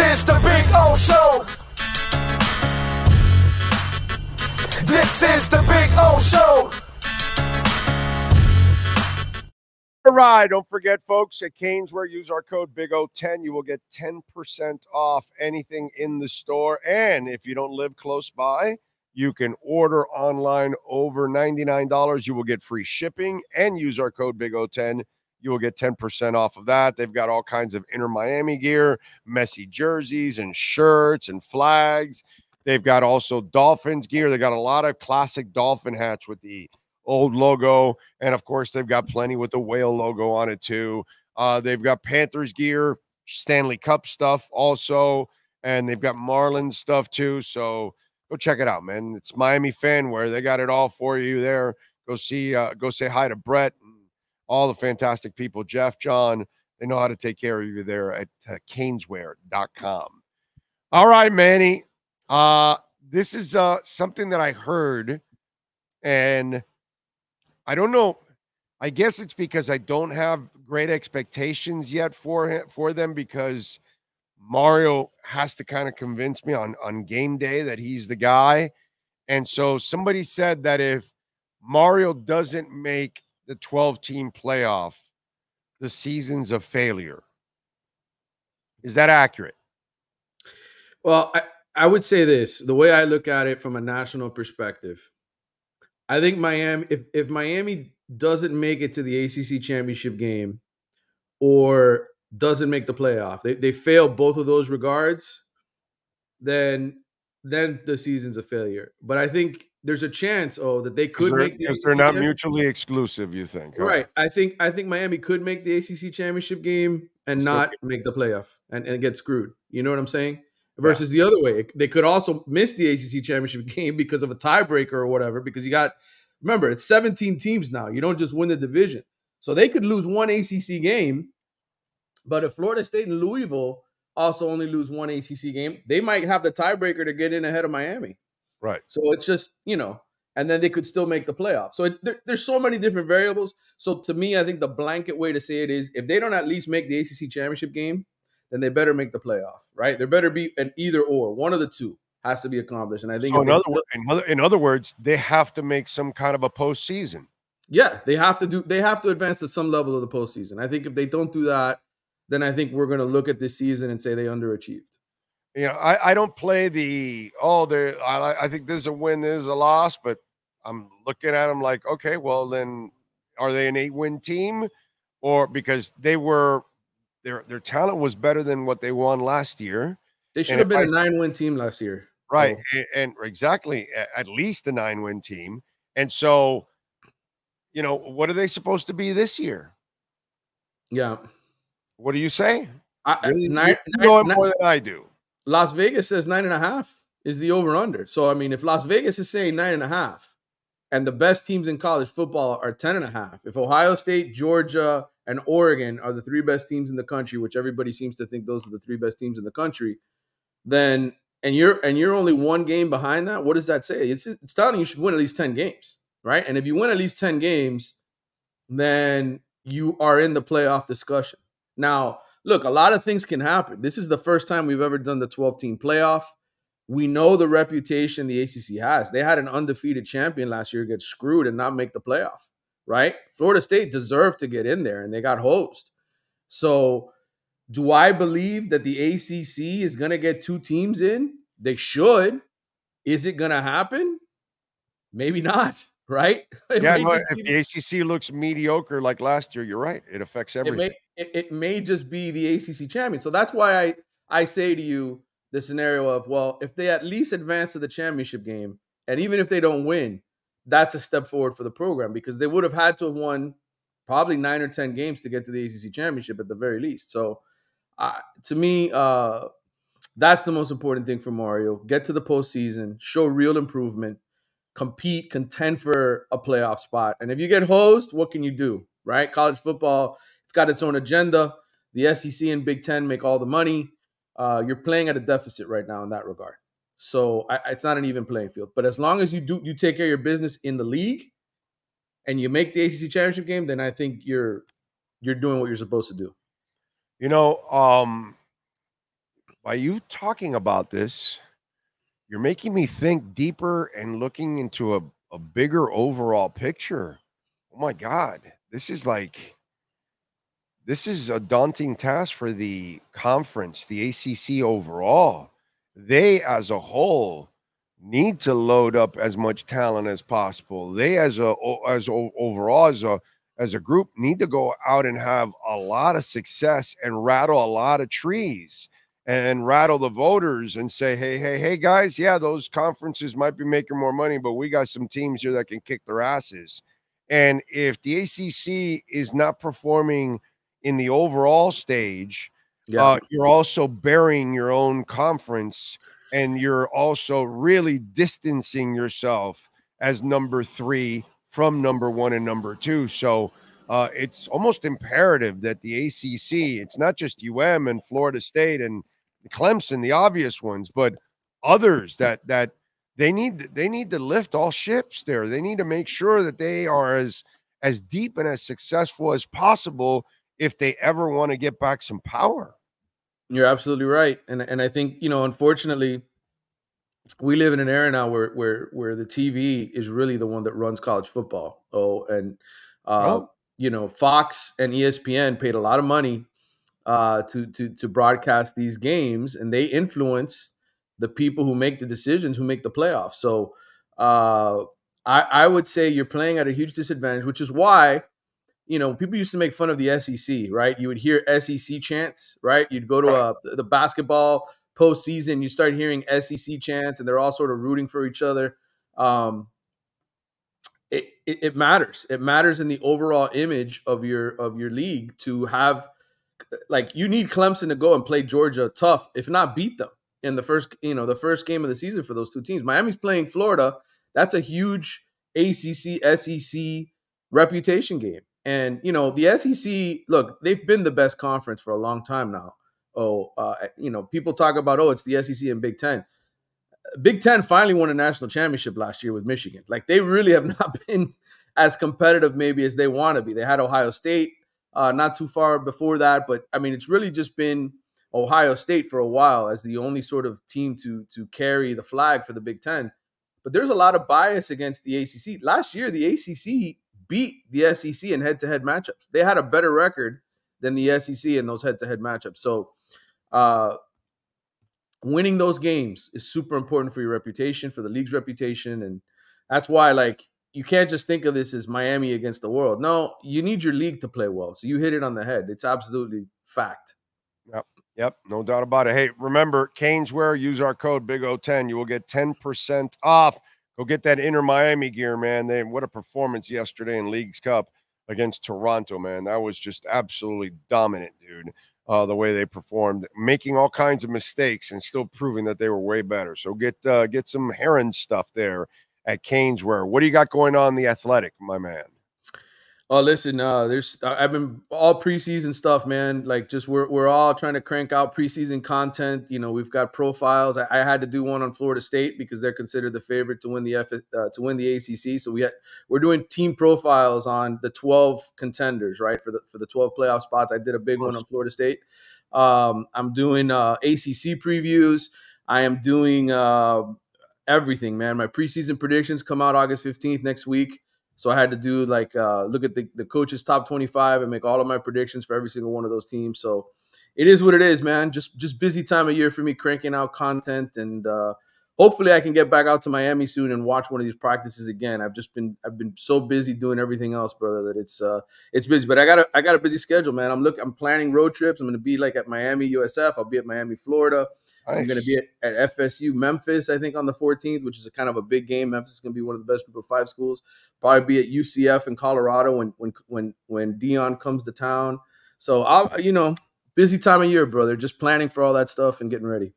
is the Big O Show. This is the Big O Show. All right. Don't forget, folks, at Caneswear, use our code Big O10. You will get 10% off anything in the store. And if you don't live close by, you can order online over $99. You will get free shipping and use our code Big O10. You will get 10% off of that. They've got all kinds of Inter Miami gear, Messi jerseys and shirts and flags. They've got also Dolphins gear. They got a lot of classic Dolphin hats with the old logo. And of course, they've got plenty with the whale logo on it too. Uh, they've got Panthers gear, Stanley Cup stuff also. And they've got Marlins stuff too. So go check it out, man. It's Miami Fanware. They got it all for you there. Go see, uh, go say hi to Brett all the fantastic people, Jeff, John. They know how to take care of you there at uh, caneswear.com. All right, Manny. Uh, this is uh, something that I heard, and I don't know. I guess it's because I don't have great expectations yet for him, for them because Mario has to kind of convince me on on game day that he's the guy. And so somebody said that if Mario doesn't make the 12 team playoff, the season's a failure. Is that accurate? Well, I, I would say this the way I look at it from a national perspective, I think Miami, if, if Miami doesn't make it to the ACC championship game or doesn't make the playoff, they, they fail both of those regards, then then the season's a failure. But I think there's a chance, oh, that they could make the because they're not mutually exclusive. You think, huh? right? I think I think Miami could make the ACC championship game and Still not make the playoff and, and get screwed. You know what I'm saying? Versus the other way, they could also miss the ACC championship game because of a tiebreaker or whatever. Because you got remember, it's 17 teams now. You don't just win the division, so they could lose one ACC game. But if Florida State and Louisville also only lose one ACC game, they might have the tiebreaker to get in ahead of Miami. Right. So it's just, you know, and then they could still make the playoffs. So it, there, there's so many different variables. So to me, I think the blanket way to say it is if they don't at least make the ACC championship game, then they better make the playoff, right? There better be an either or. One of the two has to be accomplished. And I think So in other, in other in other words, they have to make some kind of a postseason. yeah, they have to do they have to advance to some level of the postseason. I think if they don't do that, then I think we're gonna look at this season and say they underachieved. You know, I, I don't play the oh, they I I think there's a win, there's a loss, but I'm looking at them like, okay, well then, are they an eight win team, or because they were their their talent was better than what they won last year, They should And have been a I- nine win team last year. right? So, a- And, exactly, at least a nine win team, and so, you know, what are they supposed to be this year? yeah. What do you say? I, uh, you nine- you know nine- more than I do. Las Vegas says nine and a half is the over under. So I mean, if Las Vegas is saying nine and a half, and the best teams in college football are ten and a half, if Ohio State, Georgia, and Oregon are the three best teams in the country, which everybody seems to think those are the three best teams in the country, then and you're and you're only one game behind that, what does that say? It's it's telling you you should win at least ten games, right? And if you win at least ten games, then you are in the playoff discussion. Now, look, a lot of things can happen. This is the first time we've ever done the 12 team playoff. We know the reputation the ACC has. They had an undefeated champion last year get screwed and not make the playoff, right? Florida State deserved to get in there and they got hosed. So, do I believe that the ACC is going to get two teams in? They should. Is it going to happen? Maybe not, right? It Yeah, no, if be- the ACC looks mediocre like last year, you're right. It affects it everything. may it, it may just be the ACC champion. So that's why I I say to you the scenario of well, if they at least advance to the championship game, and even if they don't win, that's a step forward for the program because they would have had to have won probably nine or ten games to get to the ACC championship at the very least. So uh, to me, uh, that's the most important thing for Mario. Get to the postseason, show real improvement, compete, contend for a playoff spot. And if you get hosed, what can you do? Right? College football, it's got its own agenda. The SEC and Big Ten make all the money. Uh, you're playing at a deficit right now in that regard. So I, it's not an even playing field. But as long as you do you take care of your business in the league and you make the ACC championship game, then I think you're you're doing what you're supposed to do. You know, um, by you talking about this, you're making me think deeper and looking into a, a bigger overall picture. Oh my God. This is like this is a daunting task for the conference, the ACC overall. They as a whole need to load up as much talent as possible. They as a as a, overall as a as a group need to go out and have a lot of success and rattle a lot of trees and rattle the voters and say, hey, hey, hey, guys, yeah, those conferences might be making more money, but we got some teams here that can kick their asses. And if the ACC is not performing in the overall stage, yeah. uh, you're also burying your own conference and you're also really distancing yourself as number three from number one and number two. So uh, it's almost imperative that the ACC, it's not just UM and Florida State and Clemson, the obvious ones, but others that that they need they need to lift all ships there. They need to make sure that they are as as deep and as successful as possible if they ever want to get back some power. You're absolutely right, and and I think you know, unfortunately, we live in an era now where where where the TV is really the one that runs college football. Oh, and uh, oh. you know, Fox and ESPN paid a lot of money uh, to to to broadcast these games, and they influence the people who make the decisions, who make the playoffs. So uh, I, I would say you're playing at a huge disadvantage, which is why you know, people used to make fun of the SEC, right? You would hear SEC chants, right? You'd go to a, the basketball postseason, you start hearing SEC chants, and they're all sort of rooting for each other. Um, it, it, it matters. It matters in the overall image of your of your league to have like you need Clemson to go and play Georgia tough, if not beat them in the first, you know, the first game of the season for those two teams. Miami's playing Florida. That's a huge ACC SEC reputation game. And you know, the SEC, look, they've been the best conference for a long time now. Oh, uh, you know, people talk about oh, it's the SEC and Big Ten. Big Ten finally won a national championship last year with Michigan. Like they really have not been as competitive maybe as they want to be. They had Ohio State uh, not too far before that, but I mean, it's really just been Ohio State for a while as the only sort of team to to carry the flag for the Big Ten. But there's a lot of bias against the ACC. Last year, the ACC beat the SEC in head-to-head matchups. They had a better record than the SEC in those head-to-head matchups. So, uh, winning those games is super important for your reputation, for the league's reputation, and that's why, like, you can't just think of this as Miami against the world. No, you need your league to play well. So you hit it on the head. It's absolutely fact. Yep. Yep. No doubt about it. Hey, remember, Caneswear, use our code Big O10. You will get 10% off Go get that Inter Miami gear, man. They what a performance yesterday in Leagues Cup against Toronto, man. That was just absolutely dominant, dude. Uh, the way they performed, making all kinds of mistakes and still proving that they were way better. So get uh, get some Heron stuff there at Caneswear. What do you got going on the Athletic, my man? Oh, listen, uh, there's I've been all preseason stuff, man. Like just we're we're all trying to crank out preseason content. You know, we've got profiles. I, I had to do one on Florida State because they're considered the favorite to win the F uh, to win the ACC. So we had, we're doing team profiles on the 12 contenders, right? For the for the 12 playoff spots. I did a big one on Florida State. Um, I'm doing uh, ACC previews. I am doing uh, everything, man. My preseason predictions come out August 15th next week. So I had to do like uh, look at the, the coaches top 25 and make all of my predictions for every single one of those teams. So it is what it is, man. Just just busy time of year for me cranking out content and uh, hopefully I can get back out to Miami soon and watch one of these practices again. I've just been I've been so busy doing everything else, brother, that it's uh it's busy. But I got a I got a busy schedule, man. I'm look I'm planning road trips. I'm gonna be like at Miami, USF. I'll be at Miami, Florida. Nice. I'm going to be at, at, FSU Memphis, I think, on the 14th, which is a kind of a big game. Memphis is going to be one of the best group of five schools. Probably be at UCF in Colorado when when when when Deion comes to town. So I'll you know busy time of year, brother. Just planning for all that stuff and getting ready.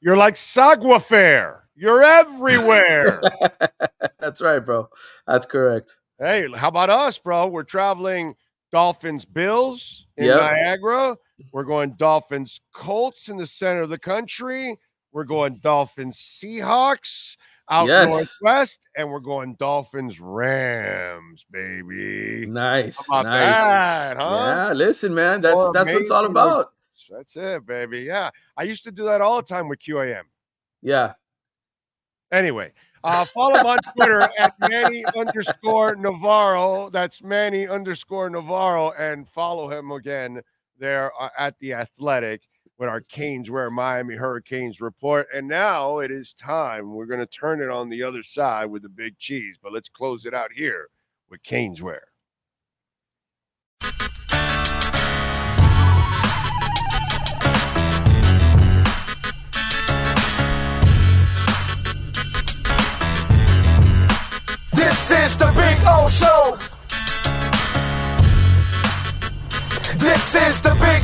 You're like Sagua Fair. You're everywhere. That's right, bro. That's correct. Hey, how about us, bro? We're traveling Dolphins Bills in yep. Niagara. We're going Dolphins Colts in the center of the country. We're going Dolphins Seahawks out yes. northwest, and we're going Dolphins Rams, baby. Nice, nice. That, huh? Yeah, listen, man, that's that's what it's all about. That's it, baby. Yeah. I used to do that all the time with QAM. Yeah. Anyway, uh, follow him on Twitter at Manny underscore Navarro. That's Manny underscore Navarro. And follow him again there uh, at The Athletic with our Canes Wear Miami Hurricanes report. And now it is time. We're going to turn it on the other side with the big cheese, but let's close it out here with Canes Wear. is the Big O Show. This is the Big